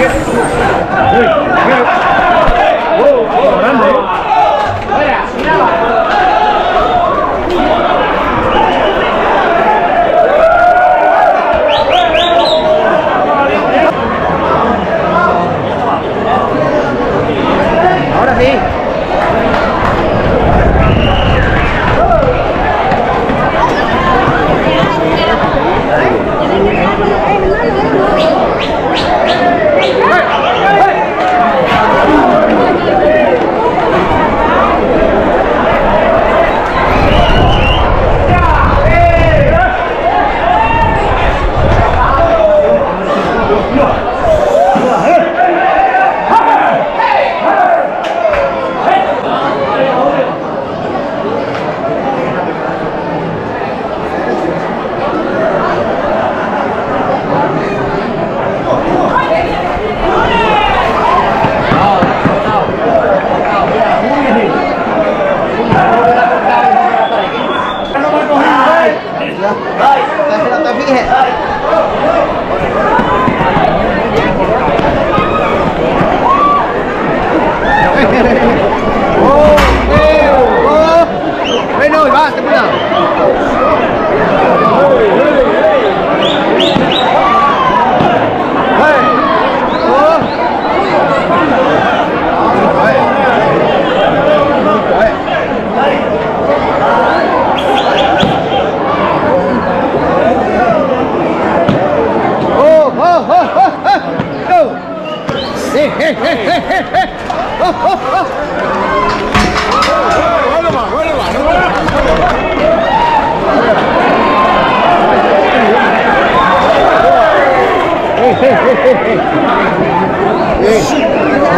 예. 예. 예. 예. 오, 잘한데?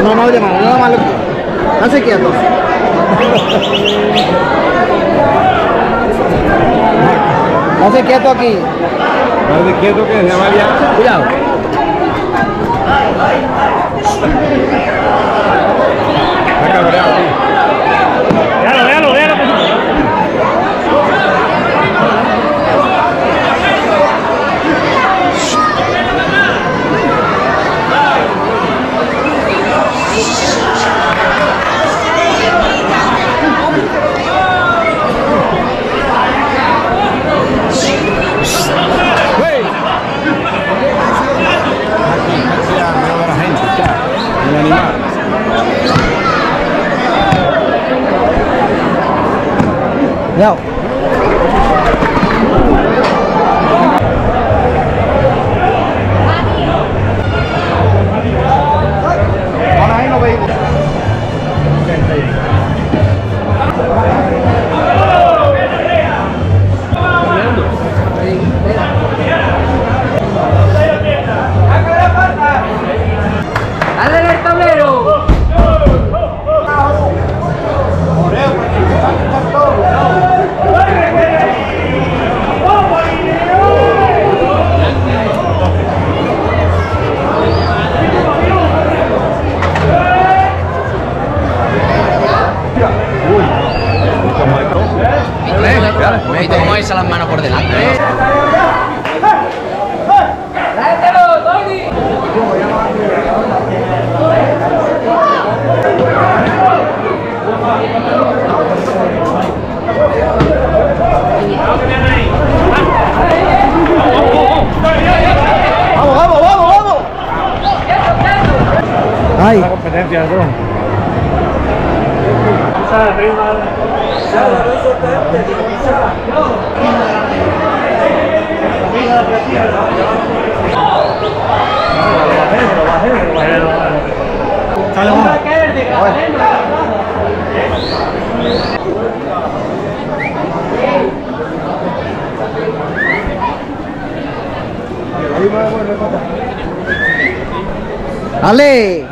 No, no, llamar, no, malo. Hace quietos. Hace quieto aquí. Dale quieto que se llama ya. Cuidado. Está cabreado. Véalo, véalo, véalo. Ya, veo a la gente, ya. El animal. Cuidado. Ay, La competencia, bro. dale.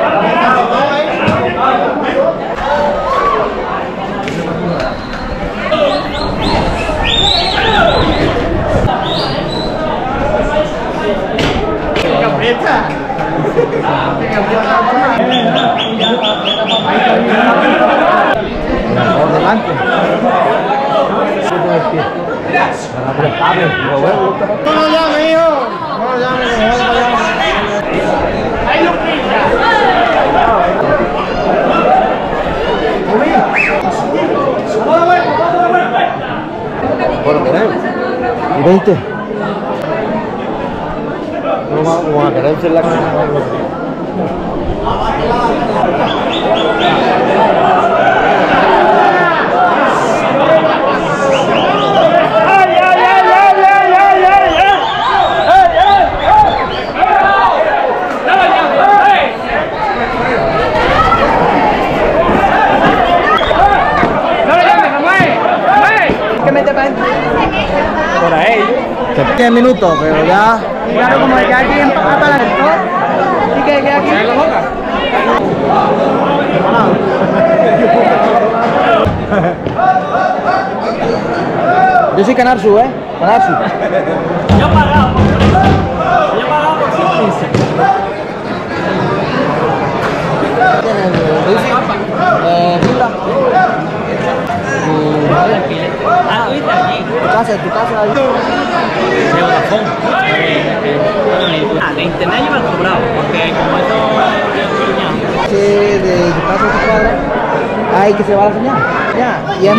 No lo llame, hijo. No lo llame, no lo. Bueno. ¿Y 20? No a la. 10 minutos, pero ya. Claro, como que aquí empata la rector y que queda aquí. Yo soy Canarsu, ¿eh? Canarsu. Yo pagado por precio. Yo pagado por 115. Eh, fibra. Ah, tú viste aquí. Tu casa, tu casa. ahí. De. Ah, de internet yo me han cobrado. Porque como esto. Que de tu casa a. Ay, que se va la señal. Ya. Y es